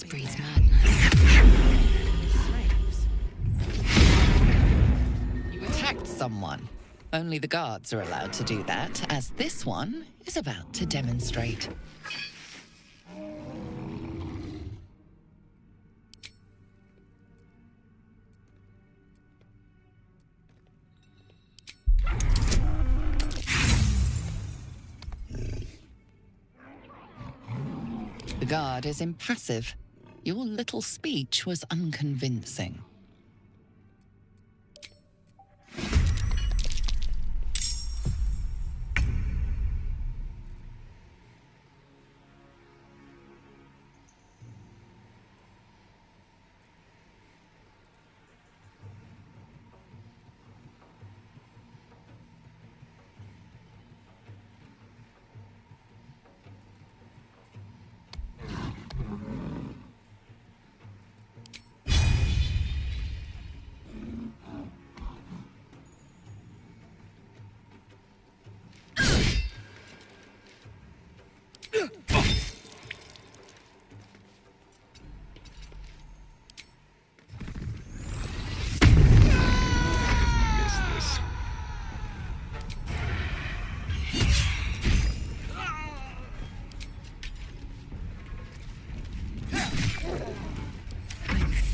Chaos breeds madness. You attacked someone. Only the guards are allowed to do that, as this one is about to demonstrate. The guard is impassive. Your little speech was unconvincing.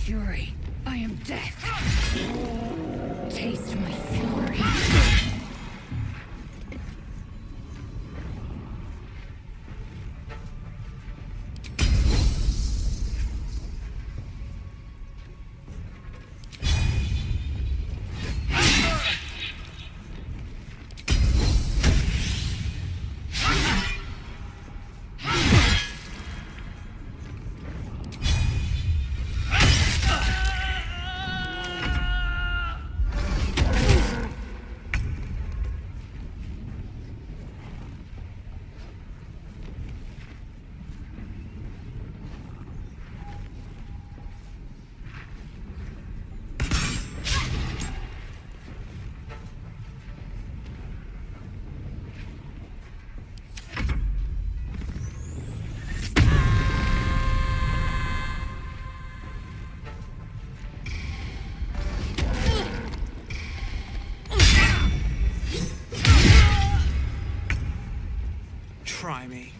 Fury. I am death. Taste my fury. Try me.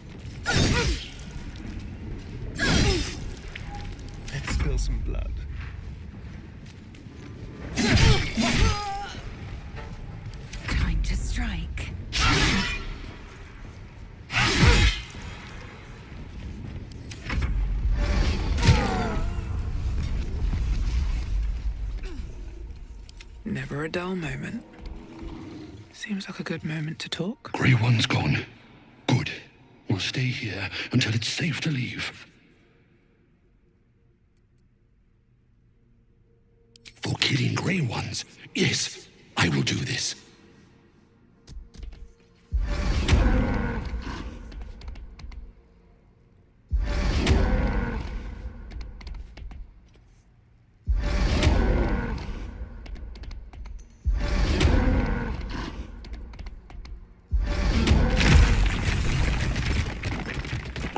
Let's spill some blood. Time to strike. Never a dull moment. Seems like a good moment to talk. Grey One's gone. We'll stay here until it's safe to leave. For killing Grey Ones. Yes, I will do this.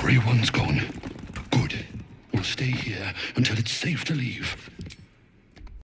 Grey One's gone. Good. We'll stay here until it's safe to leave.